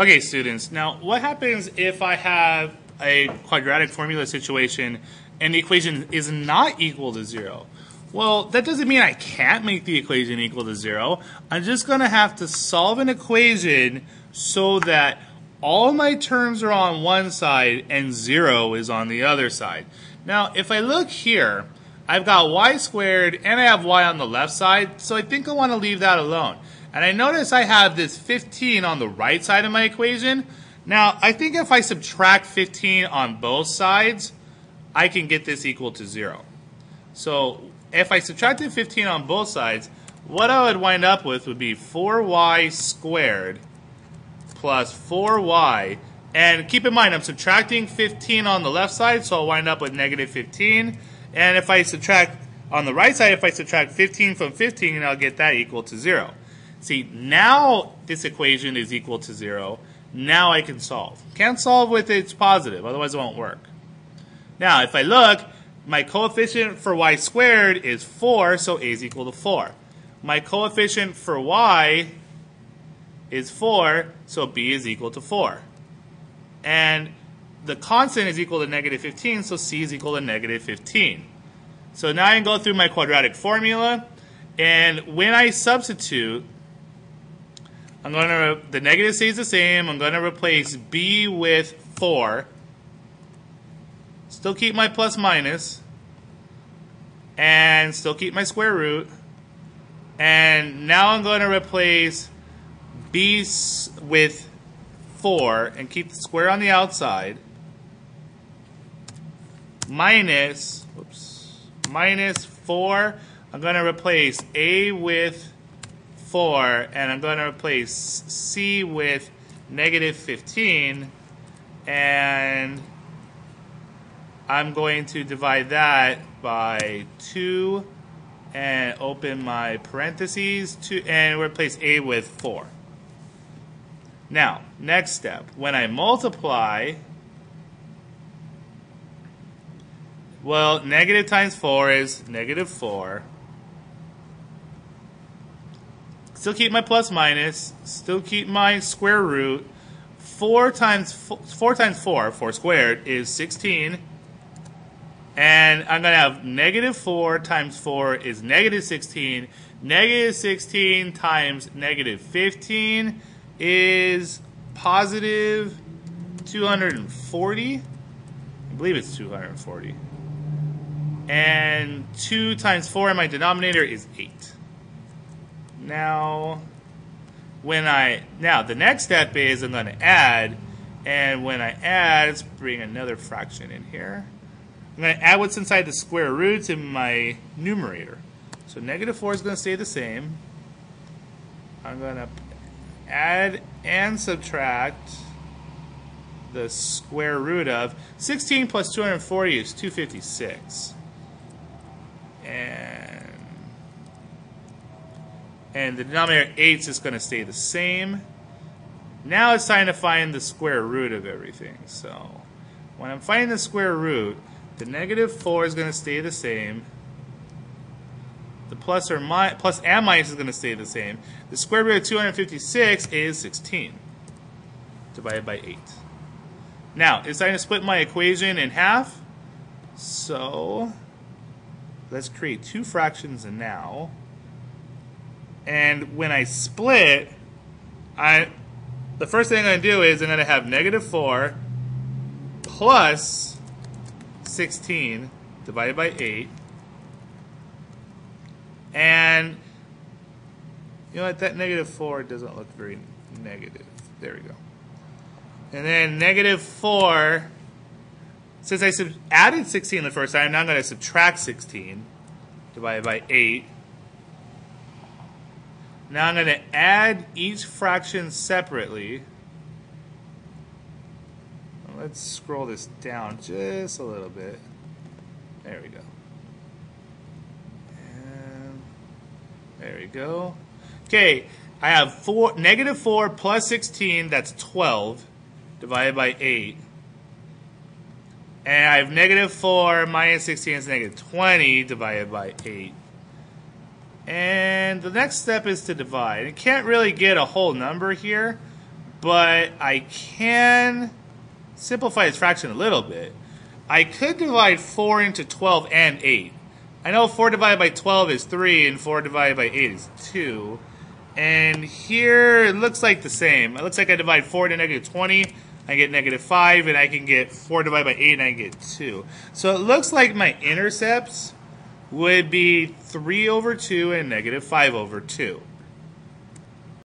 Okay, students, now what happens if I have a quadratic formula situation and the equation is not equal to zero? Well, that doesn't mean I can't make the equation equal to zero. I'm just going to have to solve an equation so that all my terms are on one side and zero is on the other side. Now, if I look here, I've got y squared and I have y on the left side, so I think I want to leave that alone. And I notice I have this 15 on the right side of my equation. Now, I think if I subtract 15 on both sides, I can get this equal to 0. So if I subtracted 15 on both sides, what I would wind up with would be 4y squared plus 4y. And keep in mind, I'm subtracting 15 on the left side, so I'll wind up with negative 15. And if I subtract on the right side, if I subtract 15 from 15, I'll get that equal to 0. See, now this equation is equal to 0. Now I can solve. Can't solve with its positive, otherwise it won't work. Now, if I look, my coefficient for y squared is 4, so a is equal to 4. My coefficient for y is 4, so b is equal to 4. And the constant is equal to negative 15, so c is equal to negative 15. So now I can go through my quadratic formula, and when I substitute, I'm going to, the negative stays the same. I'm going to replace b with 4. Still keep my plus minus. And still keep my square root. And now I'm going to replace b with 4 and keep the square on the outside. Minus, oops, minus 4. I'm going to replace a with 4, and I'm going to replace c with negative 15, and I'm going to divide that by 2 and open my parentheses to, and replace a with 4. Now, next step, when I multiply, well, negative times 4 is negative 4. Still keep my plus minus. Still keep my square root. 4 times 4, 4 times 4, 4 squared, is 16. And I'm going to have negative 4 times 4 is negative 16. Negative 16 times negative 15 is positive 240. I believe it's 240. And 2 times 4 in my denominator is 8. Now, when I, now the next step is I'm going to add, and when I add, let's bring another fraction in here. I'm going to add what's inside the square roots in my numerator. So negative 4 is going to stay the same. I'm going to add and subtract the square root of 16 plus 240 is 256. And and the denominator 8 is going to stay the same. Now it's time to find the square root of everything. So when I'm finding the square root, the negative 4 is going to stay the same. The plus or mi plus and minus is going to stay the same. The square root of 256 is 16 divided by 8. Now, it's time to split my equation in half. So let's create two fractions and now. And when I split, I the first thing I'm going to do is I'm going to have negative 4 plus 16 divided by 8. And you know what? That negative 4 doesn't look very negative. There we go. And then negative 4, since I added 16 the first time, now I'm now going to subtract 16 divided by 8. Now I'm going to add each fraction separately. Let's scroll this down just a little bit. There we go. And there we go. Okay, I have four, negative 4 plus 16, that's 12, divided by 8. And I have negative 4 minus 16 is negative 20, divided by 8. And the next step is to divide. You can't really get a whole number here, but I can simplify this fraction a little bit. I could divide 4 into 12 and 8. I know 4 divided by 12 is 3, and 4 divided by 8 is 2. And here it looks like the same. It looks like I divide 4 to negative 20, I get negative 5, and I can get 4 divided by 8, and I get 2. So it looks like my intercepts would be 3 over 2 and negative 5 over 2.